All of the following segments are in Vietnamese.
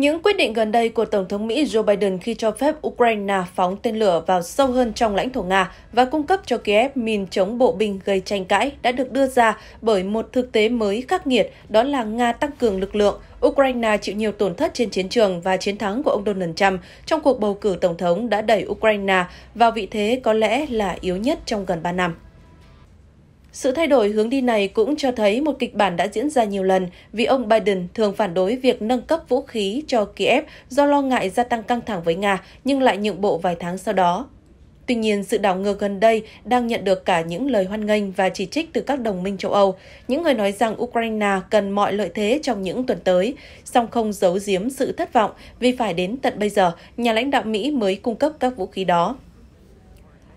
Những quyết định gần đây của Tổng thống Mỹ Joe Biden khi cho phép Ukraine phóng tên lửa vào sâu hơn trong lãnh thổ Nga và cung cấp cho Kiev mìn chống bộ binh gây tranh cãi đã được đưa ra bởi một thực tế mới khắc nghiệt, đó là Nga tăng cường lực lượng, Ukraine chịu nhiều tổn thất trên chiến trường và chiến thắng của ông Donald Trump trong cuộc bầu cử tổng thống đã đẩy Ukraine vào vị thế có lẽ là yếu nhất trong gần 3 năm. Sự thay đổi hướng đi này cũng cho thấy một kịch bản đã diễn ra nhiều lần vì ông Biden thường phản đối việc nâng cấp vũ khí cho Kiev do lo ngại gia tăng căng thẳng với Nga nhưng lại nhượng bộ vài tháng sau đó. Tuy nhiên, sự đảo ngược gần đây đang nhận được cả những lời hoan nghênh và chỉ trích từ các đồng minh châu Âu. Những người nói rằng Ukraine cần mọi lợi thế trong những tuần tới, song không giấu giếm sự thất vọng vì phải đến tận bây giờ, nhà lãnh đạo Mỹ mới cung cấp các vũ khí đó.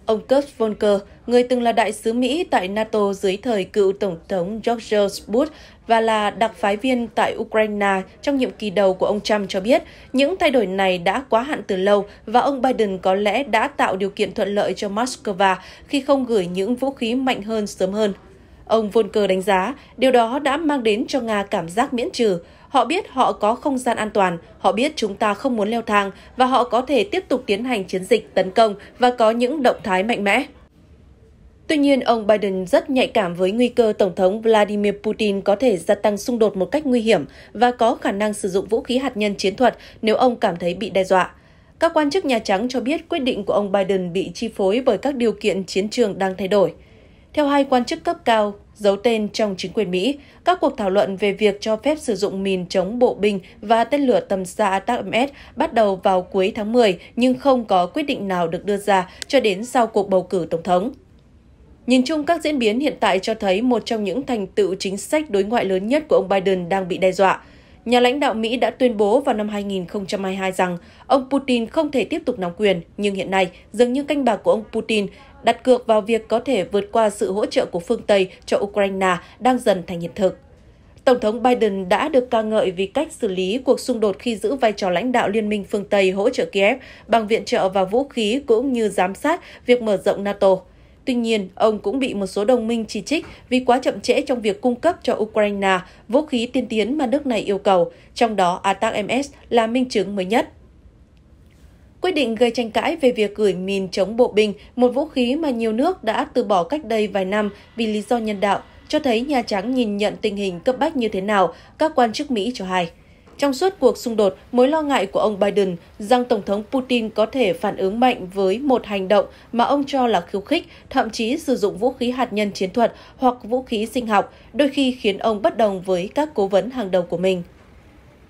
Ông Kurt Volker, người từng là đại sứ Mỹ tại NATO dưới thời cựu Tổng thống George Bush và là đặc phái viên tại Ukraine trong nhiệm kỳ đầu của ông Trump cho biết những thay đổi này đã quá hạn từ lâu và ông Biden có lẽ đã tạo điều kiện thuận lợi cho Moscow khi không gửi những vũ khí mạnh hơn sớm hơn. Ông Volker đánh giá điều đó đã mang đến cho Nga cảm giác miễn trừ, Họ biết họ có không gian an toàn, họ biết chúng ta không muốn leo thang và họ có thể tiếp tục tiến hành chiến dịch tấn công và có những động thái mạnh mẽ. Tuy nhiên, ông Biden rất nhạy cảm với nguy cơ Tổng thống Vladimir Putin có thể gia tăng xung đột một cách nguy hiểm và có khả năng sử dụng vũ khí hạt nhân chiến thuật nếu ông cảm thấy bị đe dọa. Các quan chức Nhà Trắng cho biết quyết định của ông Biden bị chi phối bởi các điều kiện chiến trường đang thay đổi. Theo hai quan chức cấp cao giấu tên trong chính quyền Mỹ, các cuộc thảo luận về việc cho phép sử dụng mìn chống bộ binh và tên lửa tầm xa ATACMS bắt đầu vào cuối tháng 10 nhưng không có quyết định nào được đưa ra cho đến sau cuộc bầu cử tổng thống. Nhìn chung các diễn biến hiện tại cho thấy một trong những thành tựu chính sách đối ngoại lớn nhất của ông Biden đang bị đe dọa. Nhà lãnh đạo Mỹ đã tuyên bố vào năm 2022 rằng ông Putin không thể tiếp tục nắm quyền, nhưng hiện nay dường như canh bạc của ông Putin đặt cược vào việc có thể vượt qua sự hỗ trợ của phương Tây cho Ukraine đang dần thành hiện thực. Tổng thống Biden đã được ca ngợi vì cách xử lý cuộc xung đột khi giữ vai trò lãnh đạo Liên minh phương Tây hỗ trợ Kiev bằng viện trợ và vũ khí cũng như giám sát việc mở rộng NATO. Tuy nhiên, ông cũng bị một số đồng minh chỉ trích vì quá chậm trễ trong việc cung cấp cho Ukraine vũ khí tiên tiến mà nước này yêu cầu, trong đó ATACMS là minh chứng mới nhất. Quyết định gây tranh cãi về việc gửi mìn chống bộ binh, một vũ khí mà nhiều nước đã từ bỏ cách đây vài năm vì lý do nhân đạo, cho thấy Nhà Trắng nhìn nhận tình hình cấp bách như thế nào, các quan chức Mỹ cho hay. Trong suốt cuộc xung đột, mối lo ngại của ông Biden rằng Tổng thống Putin có thể phản ứng mạnh với một hành động mà ông cho là khiêu khích, thậm chí sử dụng vũ khí hạt nhân chiến thuật hoặc vũ khí sinh học, đôi khi khiến ông bất đồng với các cố vấn hàng đầu của mình.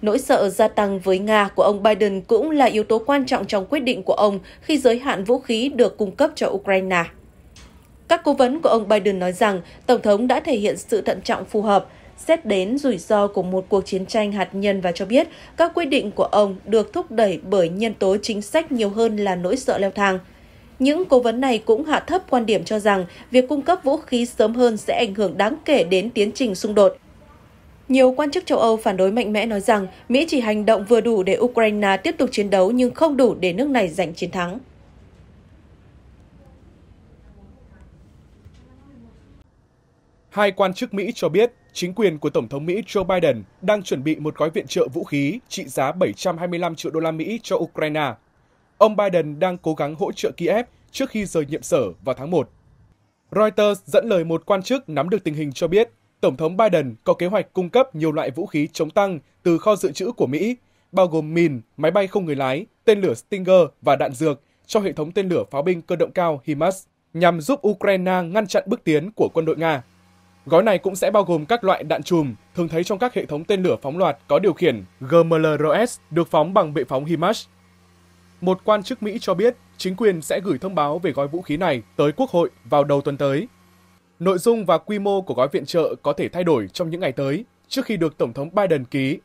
Nỗi sợ gia tăng với Nga của ông Biden cũng là yếu tố quan trọng trong quyết định của ông khi giới hạn vũ khí được cung cấp cho Ukraine. Các cố vấn của ông Biden nói rằng Tổng thống đã thể hiện sự thận trọng phù hợp, xét đến rủi ro của một cuộc chiến tranh hạt nhân và cho biết các quyết định của ông được thúc đẩy bởi nhân tố chính sách nhiều hơn là nỗi sợ leo thang. Những cố vấn này cũng hạ thấp quan điểm cho rằng việc cung cấp vũ khí sớm hơn sẽ ảnh hưởng đáng kể đến tiến trình xung đột. Nhiều quan chức châu Âu phản đối mạnh mẽ nói rằng Mỹ chỉ hành động vừa đủ để Ukraine tiếp tục chiến đấu nhưng không đủ để nước này giành chiến thắng. Hai quan chức Mỹ cho biết chính quyền của Tổng thống Mỹ Joe Biden đang chuẩn bị một gói viện trợ vũ khí trị giá 725 triệu đô la Mỹ cho Ukraine. Ông Biden đang cố gắng hỗ trợ Kiev trước khi rời nhiệm sở vào tháng 1. Reuters dẫn lời một quan chức nắm được tình hình cho biết Tổng thống Biden có kế hoạch cung cấp nhiều loại vũ khí chống tăng từ kho dự trữ của Mỹ, bao gồm mìn, máy bay không người lái, tên lửa Stinger và đạn dược cho hệ thống tên lửa pháo binh cơ động cao HIMARS nhằm giúp Ukraine ngăn chặn bước tiến của quân đội Nga. Gói này cũng sẽ bao gồm các loại đạn chùm thường thấy trong các hệ thống tên lửa phóng loạt có điều khiển GMLRS được phóng bằng bệ phóng HIMARS. Một quan chức Mỹ cho biết chính quyền sẽ gửi thông báo về gói vũ khí này tới Quốc hội vào đầu tuần tới. Nội dung và quy mô của gói viện trợ có thể thay đổi trong những ngày tới trước khi được Tổng thống Biden ký.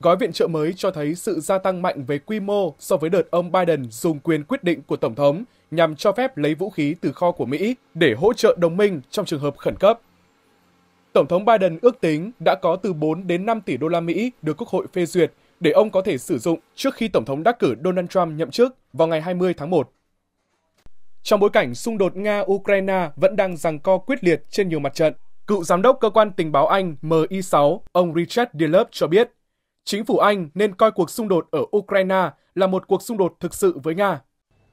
Gói viện trợ mới cho thấy sự gia tăng mạnh về quy mô so với đợt ông Biden dùng quyền quyết định của Tổng thống nhằm cho phép lấy vũ khí từ kho của Mỹ để hỗ trợ đồng minh trong trường hợp khẩn cấp. Tổng thống Biden ước tính đã có từ 4 đến 5 tỷ đô la Mỹ được Quốc hội phê duyệt để ông có thể sử dụng trước khi Tổng thống đắc cử Donald Trump nhậm chức vào ngày 20 tháng 1. Trong bối cảnh xung đột Nga-Ukraine vẫn đang giằng co quyết liệt trên nhiều mặt trận, cựu giám đốc cơ quan tình báo Anh MI6, ông Richard Dillop cho biết, chính phủ Anh nên coi cuộc xung đột ở Ukraine là một cuộc xung đột thực sự với Nga.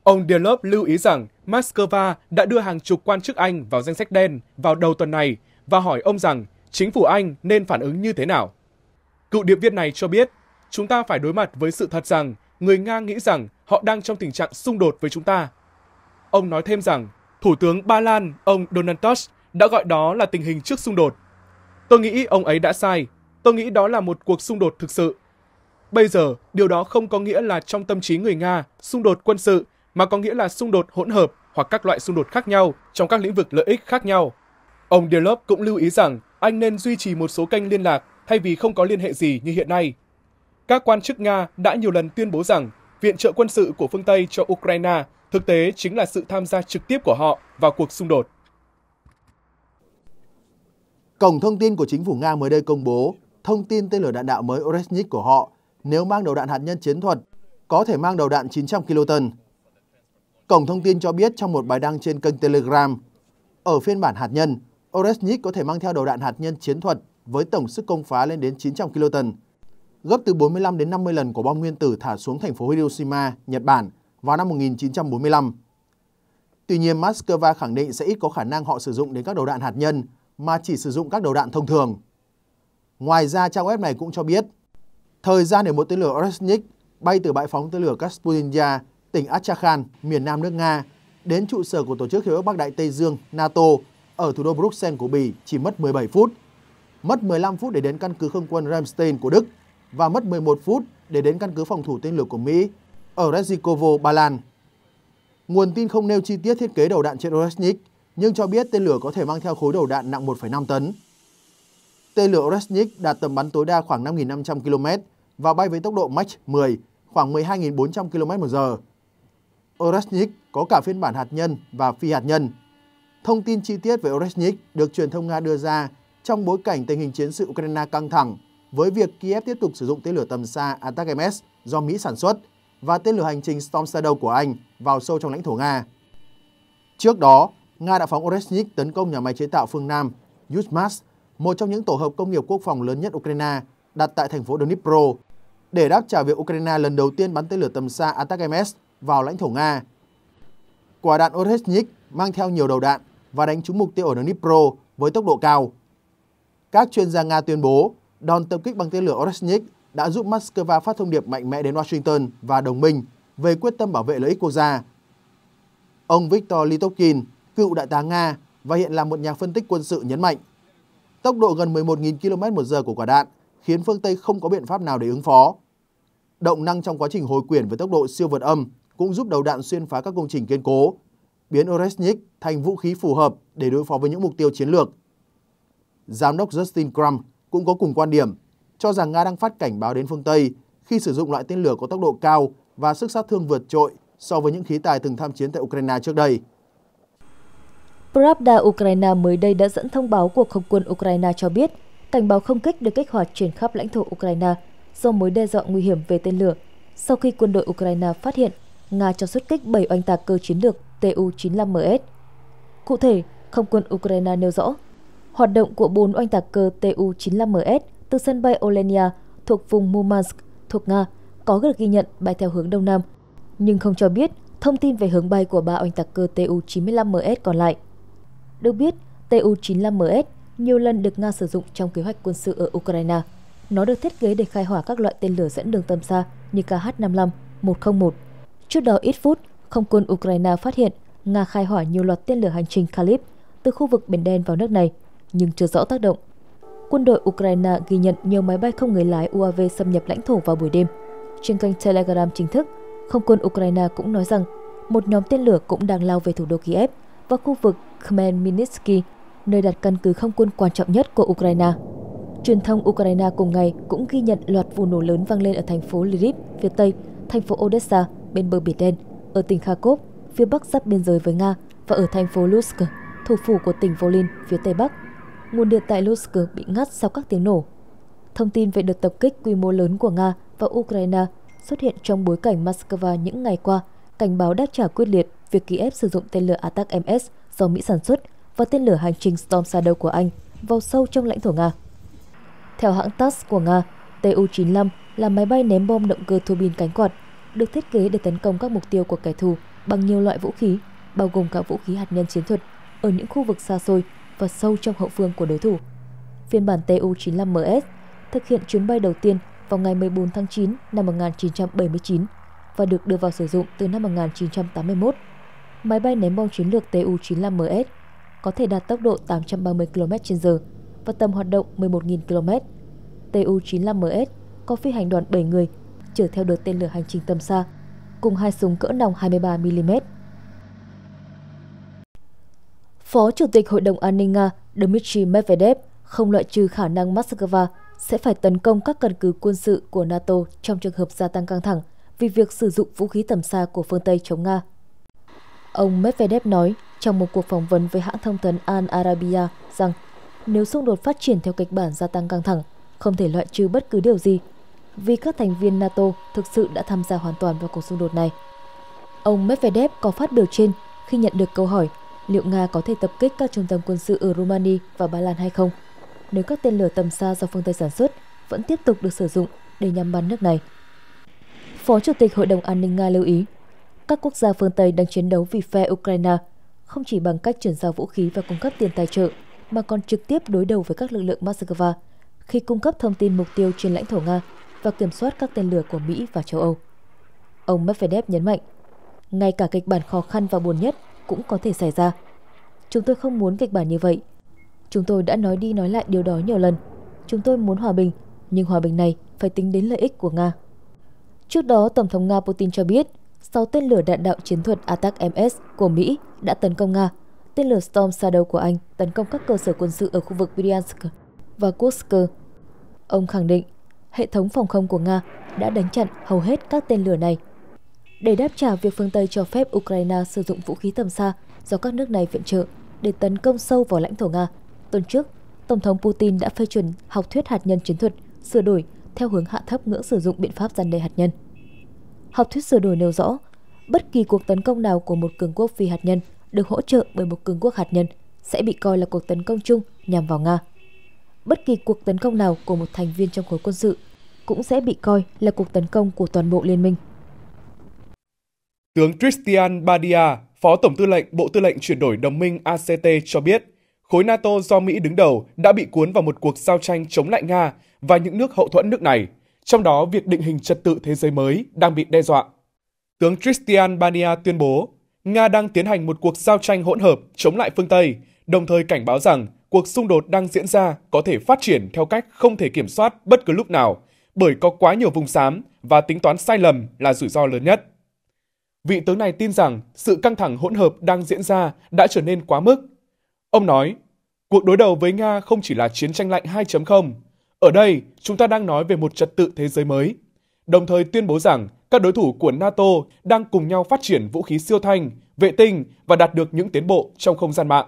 Ông Delop lưu ý rằng Moscow đã đưa hàng chục quan chức Anh vào danh sách đen vào đầu tuần này và hỏi ông rằng chính phủ Anh nên phản ứng như thế nào. Cựu điệp viên này cho biết, chúng ta phải đối mặt với sự thật rằng người Nga nghĩ rằng họ đang trong tình trạng xung đột với chúng ta. Ông nói thêm rằng, Thủ tướng Ba Lan, ông Donald Tusk, đã gọi đó là tình hình trước xung đột. Tôi nghĩ ông ấy đã sai. Tôi nghĩ đó là một cuộc xung đột thực sự. Bây giờ, điều đó không có nghĩa là trong tâm trí người Nga, xung đột quân sự, mà có nghĩa là xung đột hỗn hợp hoặc các loại xung đột khác nhau trong các lĩnh vực lợi ích khác nhau. Ông Delop cũng lưu ý rằng anh nên duy trì một số kênh liên lạc thay vì không có liên hệ gì như hiện nay. Các quan chức Nga đã nhiều lần tuyên bố rằng viện trợ quân sự của phương Tây cho Ukraine thực tế chính là sự tham gia trực tiếp của họ vào cuộc xung đột. Cổng thông tin của chính phủ Nga mới đây công bố thông tin tên lửa đạn đạo mới Oresnik của họ nếu mang đầu đạn hạt nhân chiến thuật có thể mang đầu đạn 900 kiloton. Cổng thông tin cho biết trong một bài đăng trên kênh Telegram, ở phiên bản hạt nhân, Oresnik có thể mang theo đầu đạn hạt nhân chiến thuật với tổng sức công phá lên đến 900 kiloton, gấp từ 45 đến 50 lần của bom nguyên tử thả xuống thành phố Hiroshima, Nhật Bản vào năm 1945. Tuy nhiên, Moscow khẳng định sẽ ít có khả năng họ sử dụng đến các đầu đạn hạt nhân mà chỉ sử dụng các đầu đạn thông thường. Ngoài ra, trang web này cũng cho biết, thời gian để một tên lửa Oresnik bay từ bãi phóng tên lửa Kaspulinja, tỉnh Astrakhan, miền nam nước Nga, đến trụ sở của Tổ chức Hiệp ước Bắc Đại Tây Dương NATO ở thủ đô Bruxelles của Bỉ chỉ mất 17 phút, mất 15 phút để đến căn cứ không quân Ramstein của Đức và mất 11 phút để đến căn cứ phòng thủ tên lửa của Mỹ ở Rezikovo, Ba Lan. Nguồn tin không nêu chi tiết thiết kế đầu đạn trên Oreshnik, nhưng cho biết tên lửa có thể mang theo khối đầu đạn nặng 1,5 tấn. Tên lửa Oreshnik đạt tầm bắn tối đa khoảng 5.500 km và bay với tốc độ Mach 10 khoảng 12.400 km một giờ. Oreshnik có cả phiên bản hạt nhân và phi hạt nhân. Thông tin chi tiết về Oreshnik được truyền thông Nga đưa ra trong bối cảnh tình hình chiến sự Ukraine căng thẳng với việc Kiev tiếp tục sử dụng tên lửa tầm xa Atak-MS do Mỹ sản xuất và tên lửa hành trình Storm Shadow của Anh vào sâu trong lãnh thổ Nga. Trước đó, Nga đã phóng Oreshnik tấn công nhà máy chế tạo phương Nam Yuzmas, một trong những tổ hợp công nghiệp quốc phòng lớn nhất Ukraine, đặt tại thành phố Dnipro, để đáp trả việc Ukraine lần đầu tiên bắn tên lửa tầm xa Atak MS vào lãnh thổ Nga. Quả đạn Oreshnik mang theo nhiều đầu đạn và đánh trúng mục tiêu ở Dnipro với tốc độ cao. Các chuyên gia Nga tuyên bố đòn tập kích bằng tên lửa Oreshnik đã giúp Moscow phát thông điệp mạnh mẽ đến Washington và đồng minh về quyết tâm bảo vệ lợi ích quốc gia. Ông Viktor Litovkin, cựu đại tá Nga và hiện là một nhà phân tích quân sự nhấn mạnh, tốc độ gần 11.000 km một giờ của quả đạn khiến phương Tây không có biện pháp nào để ứng phó. Động năng trong quá trình hồi quyển với tốc độ siêu vượt âm cũng giúp đầu đạn xuyên phá các công trình kiên cố, biến Oreshnik thành vũ khí phù hợp để đối phó với những mục tiêu chiến lược. Giám đốc Justin Crum cũng có cùng quan điểm, cho rằng Nga đang phát cảnh báo đến phương Tây khi sử dụng loại tên lửa có tốc độ cao và sức sát thương vượt trội so với những khí tài từng tham chiến tại Ukraine trước đây. Pravda Ukraine mới đây đã dẫn thông báo của không quân Ukraine cho biết cảnh báo không kích được kích hoạt trên khắp lãnh thổ Ukraine do mối đe dọa nguy hiểm về tên lửa sau khi quân đội Ukraine phát hiện Nga cho xuất kích 7 oanh tạc cơ chiến lược Tu-95MS. Cụ thể, không quân Ukraine nêu rõ, hoạt động của 4 oanh tạc cơ Tu-95MS từ sân bay Olenia thuộc vùng Murmansk thuộc Nga có được ghi nhận bay theo hướng Đông Nam, nhưng không cho biết thông tin về hướng bay của ba oanh tạc cơ Tu-95MS còn lại. Được biết, Tu-95MS nhiều lần được Nga sử dụng trong kế hoạch quân sự ở Ukraine. Nó được thiết kế để khai hỏa các loại tên lửa dẫn đường tầm xa như KH-55, 101. Trước đó ít phút, không quân Ukraine phát hiện Nga khai hỏa nhiều loạt tên lửa hành trình Kalib từ khu vực Biển Đen vào nước này, nhưng chưa rõ tác động. Quân đội Ukraine ghi nhận nhiều máy bay không người lái UAV xâm nhập lãnh thổ vào buổi đêm. Trên kênh Telegram chính thức, không quân Ukraine cũng nói rằng một nhóm tên lửa cũng đang lao về thủ đô Kiev và khu vực Khmelnytsky, nơi đặt căn cứ không quân quan trọng nhất của Ukraine. Truyền thông Ukraine cùng ngày cũng ghi nhận loạt vụ nổ lớn vang lên ở thành phố Lviv, phía Tây, thành phố Odessa, bên bờ Biển Đen, ở tỉnh Kharkov, phía Bắc giáp biên giới với Nga và ở thành phố Lusk, thủ phủ của tỉnh Volyn, phía Tây Bắc. Nguồn điện tại Lusk bị ngắt sau các tiếng nổ. Thông tin về đợt tập kích quy mô lớn của Nga và Ukraine xuất hiện trong bối cảnh Moscow những ngày qua cảnh báo đáp trả quyết liệt việc Kiev sử dụng tên lửa Attack-MS do Mỹ sản xuất và tên lửa hành trình Storm Shadow của Anh vào sâu trong lãnh thổ Nga. Theo hãng TASS của Nga, Tu-95 là máy bay ném bom động cơ tua bin cánh quạt, được thiết kế để tấn công các mục tiêu của kẻ thù bằng nhiều loại vũ khí, bao gồm cả vũ khí hạt nhân chiến thuật ở những khu vực xa xôi và sâu trong hậu phương của đối thủ. Phiên bản Tu-95MS thực hiện chuyến bay đầu tiên vào ngày 14 tháng 9 năm 1979 và được đưa vào sử dụng từ năm 1981. Máy bay ném bom chiến lược Tu-95MS có thể đạt tốc độ 830 km/h và tầm hoạt động 11.000 km. Tu-95MS có phi hành đoàn 7 người chở theo đợt tên lửa hành trình tầm xa, cùng hai súng cỡ nòng 23mm. Phó Chủ tịch Hội đồng An ninh Nga Dmitry Medvedev không loại trừ khả năng Moscow sẽ phải tấn công các căn cứ quân sự của NATO trong trường hợp gia tăng căng thẳng vì việc sử dụng vũ khí tầm xa của phương Tây chống Nga. Ông Medvedev nói trong một cuộc phỏng vấn với hãng thông tấn Al Arabiya rằng nếu xung đột phát triển theo kịch bản gia tăng căng thẳng, không thể loại trừ bất cứ điều gì, vì các thành viên NATO thực sự đã tham gia hoàn toàn vào cuộc xung đột này. Ông Medvedev có phát biểu trên khi nhận được câu hỏi liệu Nga có thể tập kích các trung tâm quân sự ở Romania và Ba Lan hay không, nếu các tên lửa tầm xa do phương Tây sản xuất vẫn tiếp tục được sử dụng để nhắm bắn nước này. Phó Chủ tịch Hội đồng An ninh Nga lưu ý, các quốc gia phương Tây đang chiến đấu vì phe Ukraine, không chỉ bằng cách chuyển giao vũ khí và cung cấp tiền tài trợ, mà còn trực tiếp đối đầu với các lực lượng Moscow khi cung cấp thông tin mục tiêu trên lãnh thổ Nga và kiểm soát các tên lửa của Mỹ và châu Âu. Ông Medvedev nhấn mạnh, ngay cả kịch bản khó khăn và buồn nhất cũng có thể xảy ra. Chúng tôi không muốn kịch bản như vậy. Chúng tôi đã nói đi nói lại điều đó nhiều lần. Chúng tôi muốn hòa bình, nhưng hòa bình này phải tính đến lợi ích của Nga. Trước đó, Tổng thống Nga Putin cho biết 6 tên lửa đạn đạo chiến thuật Attack-MS của Mỹ đã tấn công Nga. Tên lửa Storm Shadow của Anh tấn công các cơ sở quân sự ở khu vực Bryansk và Kursk. Ông khẳng định hệ thống phòng không của Nga đã đánh chặn hầu hết các tên lửa này. Để đáp trả việc phương Tây cho phép Ukraine sử dụng vũ khí tầm xa do các nước này viện trợ để tấn công sâu vào lãnh thổ Nga, tuần trước, Tổng thống Putin đã phê chuẩn học thuyết hạt nhân chiến thuật sửa đổi theo hướng hạ thấp ngưỡng sử dụng biện pháp gian đe hạt nhân. Học thuyết sửa đổi nêu rõ, bất kỳ cuộc tấn công nào của một cường quốc phi hạt nhân được hỗ trợ bởi một cường quốc hạt nhân sẽ bị coi là cuộc tấn công chung nhằm vào Nga. Bất kỳ cuộc tấn công nào của một thành viên trong khối quân sự cũng sẽ bị coi là cuộc tấn công của toàn bộ liên minh. Tướng Christian Badia, Phó Tổng tư lệnh Bộ Tư lệnh chuyển đổi đồng minh ACT cho biết, khối NATO do Mỹ đứng đầu đã bị cuốn vào một cuộc giao tranh chống lại Nga và những nước hậu thuẫn nước này, trong đó việc định hình trật tự thế giới mới đang bị đe dọa. Tướng Christian Bania tuyên bố, Nga đang tiến hành một cuộc giao tranh hỗn hợp chống lại phương Tây, đồng thời cảnh báo rằng cuộc xung đột đang diễn ra có thể phát triển theo cách không thể kiểm soát bất cứ lúc nào, bởi có quá nhiều vùng xám và tính toán sai lầm là rủi ro lớn nhất. Vị tướng này tin rằng sự căng thẳng hỗn hợp đang diễn ra đã trở nên quá mức. Ông nói, cuộc đối đầu với Nga không chỉ là chiến tranh lạnh 2.0. Ở đây, chúng ta đang nói về một trật tự thế giới mới. Đồng thời tuyên bố rằng các đối thủ của NATO đang cùng nhau phát triển vũ khí siêu thanh, vệ tinh và đạt được những tiến bộ trong không gian mạng.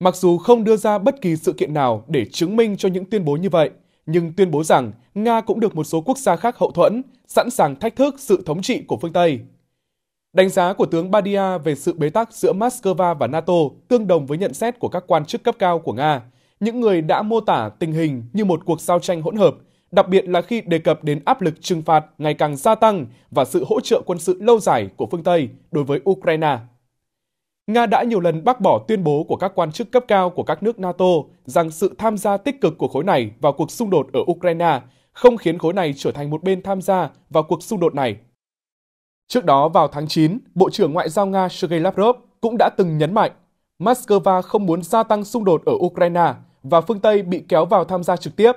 Mặc dù không đưa ra bất kỳ sự kiện nào để chứng minh cho những tuyên bố như vậy, nhưng tuyên bố rằng Nga cũng được một số quốc gia khác hậu thuẫn, sẵn sàng thách thức sự thống trị của phương Tây. Đánh giá của tướng Badia về sự bế tắc giữa Moscow và NATO tương đồng với nhận xét của các quan chức cấp cao của Nga, những người đã mô tả tình hình như một cuộc giao tranh hỗn hợp, đặc biệt là khi đề cập đến áp lực trừng phạt ngày càng gia tăng và sự hỗ trợ quân sự lâu dài của phương Tây đối với Ukraine. Nga đã nhiều lần bác bỏ tuyên bố của các quan chức cấp cao của các nước NATO rằng sự tham gia tích cực của khối này vào cuộc xung đột ở Ukraine không khiến khối này trở thành một bên tham gia vào cuộc xung đột này. Trước đó vào tháng 9, Bộ trưởng Ngoại giao Nga Sergei Lavrov cũng đã từng nhấn mạnh Moscow không muốn gia tăng xung đột ở Ukraine và phương Tây bị kéo vào tham gia trực tiếp.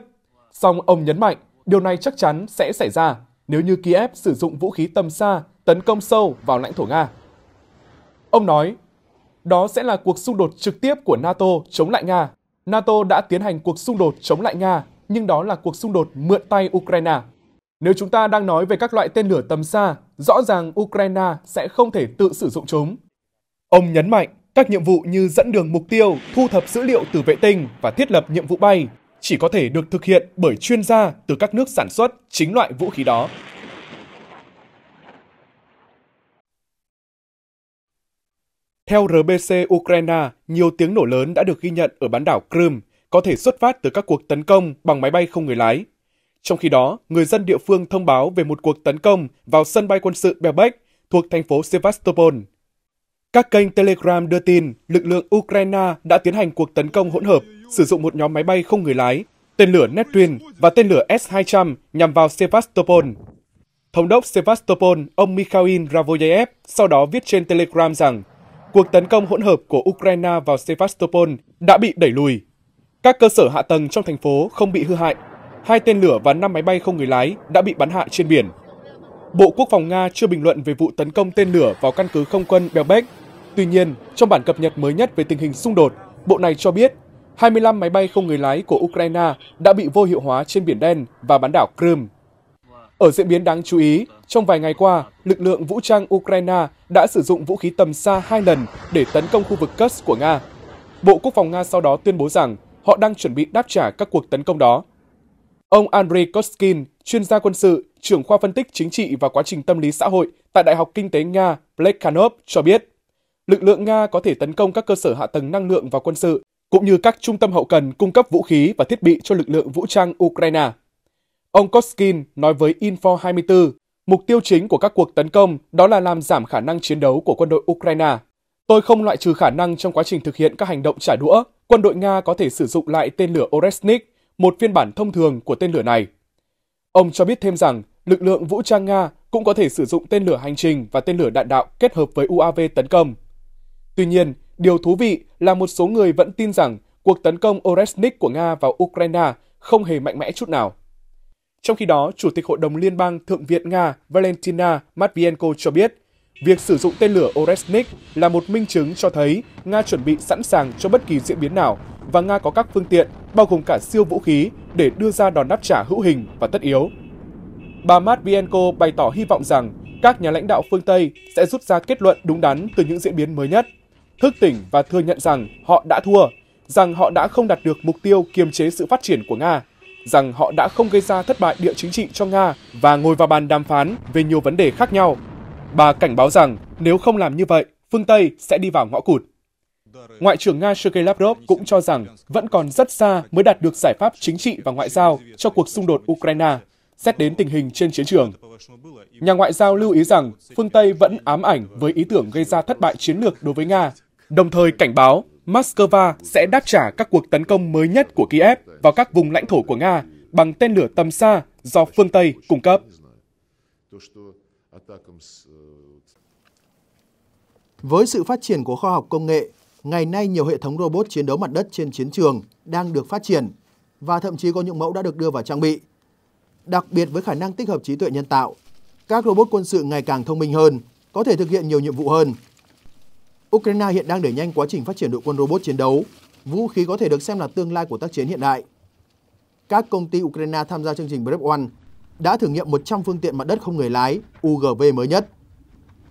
Song ông nhấn mạnh điều này chắc chắn sẽ xảy ra nếu như Kiev sử dụng vũ khí tầm xa tấn công sâu vào lãnh thổ Nga. Ông nói, đó sẽ là cuộc xung đột trực tiếp của NATO chống lại Nga. NATO đã tiến hành cuộc xung đột chống lại Nga, nhưng đó là cuộc xung đột mượn tay Ukraine. Nếu chúng ta đang nói về các loại tên lửa tầm xa, rõ ràng Ukraine sẽ không thể tự sử dụng chúng. Ông nhấn mạnh, các nhiệm vụ như dẫn đường mục tiêu, thu thập dữ liệu từ vệ tinh và thiết lập nhiệm vụ bay chỉ có thể được thực hiện bởi chuyên gia từ các nước sản xuất chính loại vũ khí đó. Theo RBC Ukraine, nhiều tiếng nổ lớn đã được ghi nhận ở bán đảo Crimea, có thể xuất phát từ các cuộc tấn công bằng máy bay không người lái. Trong khi đó, người dân địa phương thông báo về một cuộc tấn công vào sân bay quân sự Belbek thuộc thành phố Sevastopol. Các kênh Telegram đưa tin lực lượng Ukraine đã tiến hành cuộc tấn công hỗn hợp sử dụng một nhóm máy bay không người lái, tên lửa Neptune và tên lửa S-200 nhằm vào Sevastopol. Thống đốc Sevastopol, ông Mikhail Ravoyev, sau đó viết trên Telegram rằng cuộc tấn công hỗn hợp của Ukraine vào Sevastopol đã bị đẩy lùi. Các cơ sở hạ tầng trong thành phố không bị hư hại. Hai tên lửa và năm máy bay không người lái đã bị bắn hạ trên biển. Bộ Quốc phòng Nga chưa bình luận về vụ tấn công tên lửa vào căn cứ không quân Belbek. Tuy nhiên, trong bản cập nhật mới nhất về tình hình xung đột, Bộ này cho biết 25 máy bay không người lái của Ukraine đã bị vô hiệu hóa trên Biển Đen và bán đảo Crimea. Ở diễn biến đáng chú ý, trong vài ngày qua, lực lượng vũ trang Ukraine đã sử dụng vũ khí tầm xa hai lần để tấn công khu vực Kursk của Nga. Bộ Quốc phòng Nga sau đó tuyên bố rằng họ đang chuẩn bị đáp trả các cuộc tấn công đó. Ông Andrei Koskin, chuyên gia quân sự, trưởng khoa phân tích chính trị và quá trình tâm lý xã hội tại Đại học Kinh tế Nga Plekhanov cho biết, lực lượng Nga có thể tấn công các cơ sở hạ tầng năng lượng và quân sự, cũng như các trung tâm hậu cần cung cấp vũ khí và thiết bị cho lực lượng vũ trang Ukraine. Ông Koskin nói với Info 24, mục tiêu chính của các cuộc tấn công đó là làm giảm khả năng chiến đấu của quân đội Ukraine. Tôi không loại trừ khả năng trong quá trình thực hiện các hành động trả đũa, quân đội Nga có thể sử dụng lại tên lửa Oresnik, một phiên bản thông thường của tên lửa này. Ông cho biết thêm rằng lực lượng vũ trang Nga cũng có thể sử dụng tên lửa hành trình và tên lửa đạn đạo kết hợp với UAV tấn công. Tuy nhiên, điều thú vị là một số người vẫn tin rằng cuộc tấn công Oresnik của Nga vào Ukraine không hề mạnh mẽ chút nào. Trong khi đó, Chủ tịch Hội đồng Liên bang Thượng viện Nga Valentina Matvienko cho biết, việc sử dụng tên lửa Oresnik là một minh chứng cho thấy Nga chuẩn bị sẵn sàng cho bất kỳ diễn biến nào và Nga có các phương tiện, bao gồm cả siêu vũ khí, để đưa ra đòn đáp trả hữu hình và tất yếu. Bà Matvienko bày tỏ hy vọng rằng các nhà lãnh đạo phương Tây sẽ rút ra kết luận đúng đắn từ những diễn biến mới nhất, thức tỉnh và thừa nhận rằng họ đã thua, rằng họ đã không đạt được mục tiêu kiềm chế sự phát triển của Nga rằng họ đã không gây ra thất bại địa chính trị cho Nga và ngồi vào bàn đàm phán về nhiều vấn đề khác nhau. Bà cảnh báo rằng nếu không làm như vậy, phương Tây sẽ đi vào ngõ cụt. Ngoại trưởng Nga Sergei Lavrov cũng cho rằng vẫn còn rất xa mới đạt được giải pháp chính trị và ngoại giao cho cuộc xung đột Ukraine, xét đến tình hình trên chiến trường. Nhà ngoại giao lưu ý rằng phương Tây vẫn ám ảnh với ý tưởng gây ra thất bại chiến lược đối với Nga, đồng thời cảnh báo Moscow sẽ đáp trả các cuộc tấn công mới nhất của Kiev vào các vùng lãnh thổ của Nga bằng tên lửa tầm xa do phương Tây cung cấp. Với sự phát triển của khoa học công nghệ, ngày nay nhiều hệ thống robot chiến đấu mặt đất trên chiến trường đang được phát triển và thậm chí có những mẫu đã được đưa vào trang bị. Đặc biệt với khả năng tích hợp trí tuệ nhân tạo, các robot quân sự ngày càng thông minh hơn, có thể thực hiện nhiều nhiệm vụ hơn Ukraine hiện đang đẩy nhanh quá trình phát triển đội quân robot chiến đấu. Vũ khí có thể được xem là tương lai của tác chiến hiện đại. Các công ty Ukraine tham gia chương trình Brave One đã thử nghiệm 100 phương tiện mặt đất không người lái UGV mới nhất.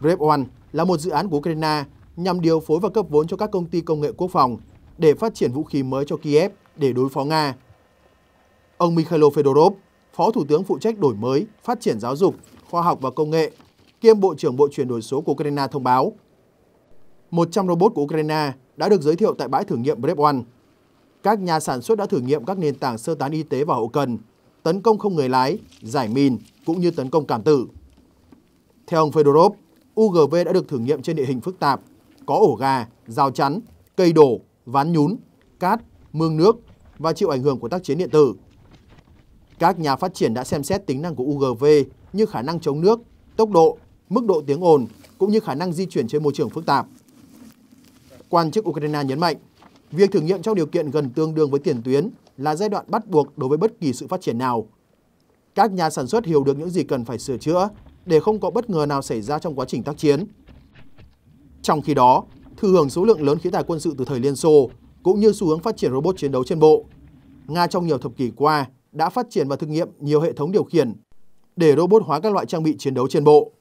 Brave One là một dự án của Ukraine nhằm điều phối và cấp vốn cho các công ty công nghệ quốc phòng để phát triển vũ khí mới cho Kiev để đối phó Nga. Ông Mikhailo Fedorov, Phó Thủ tướng phụ trách đổi mới, phát triển giáo dục, khoa học và công nghệ, kiêm Bộ trưởng Bộ chuyển đổi số của Ukraine thông báo 100 robot của Ukraine đã được giới thiệu tại bãi thử nghiệm Brave One. Các nhà sản xuất đã thử nghiệm các nền tảng sơ tán y tế và hậu cần, tấn công không người lái, giải mìn cũng như tấn công cảm tử. Theo ông Fedorov, UGV đã được thử nghiệm trên địa hình phức tạp, có ổ gà, rào chắn, cây đổ, ván nhún, cát, mương nước và chịu ảnh hưởng của tác chiến điện tử. Các nhà phát triển đã xem xét tính năng của UGV như khả năng chống nước, tốc độ, mức độ tiếng ồn cũng như khả năng di chuyển trên môi trường phức tạp. Quan chức Ukraine nhấn mạnh, việc thử nghiệm trong điều kiện gần tương đương với tiền tuyến là giai đoạn bắt buộc đối với bất kỳ sự phát triển nào. Các nhà sản xuất hiểu được những gì cần phải sửa chữa để không có bất ngờ nào xảy ra trong quá trình tác chiến. Trong khi đó, thừa hưởng số lượng lớn khí tài quân sự từ thời Liên Xô cũng như xu hướng phát triển robot chiến đấu trên bộ, Nga trong nhiều thập kỷ qua đã phát triển và thực nghiệm nhiều hệ thống điều khiển để robot hóa các loại trang bị chiến đấu trên bộ.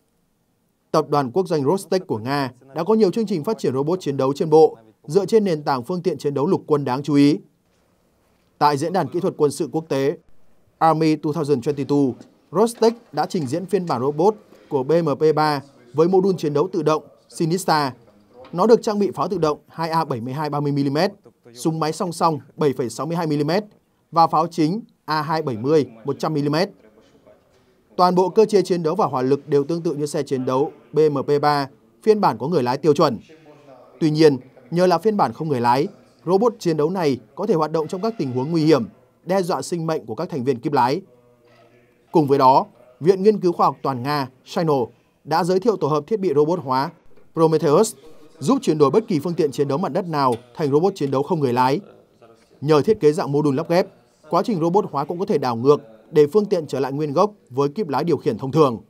Tập đoàn quốc doanh Rostec của Nga đã có nhiều chương trình phát triển robot chiến đấu trên bộ dựa trên nền tảng phương tiện chiến đấu lục quân đáng chú ý. Tại diễn đàn kỹ thuật quân sự quốc tế Army 2022, Rostec đã trình diễn phiên bản robot của BMP-3 với mô đun chiến đấu tự động Sinista. Nó được trang bị pháo tự động 2A72 30mm, súng máy song song 7,62mm và pháo chính A270 100mm. Toàn bộ cơ chế chiến đấu và hỏa lực đều tương tự như xe chiến đấu BMP-3, phiên bản có người lái tiêu chuẩn. Tuy nhiên, nhờ là phiên bản không người lái, robot chiến đấu này có thể hoạt động trong các tình huống nguy hiểm, đe dọa sinh mệnh của các thành viên kíp lái. Cùng với đó, Viện Nghiên cứu Khoa học Toàn Nga Sino đã giới thiệu tổ hợp thiết bị robot hóa Prometheus giúp chuyển đổi bất kỳ phương tiện chiến đấu mặt đất nào thành robot chiến đấu không người lái. Nhờ thiết kế dạng mô đun lắp ghép, quá trình robot hóa cũng có thể đảo ngược để phương tiện trở lại nguyên gốc với kíp lái điều khiển thông thường.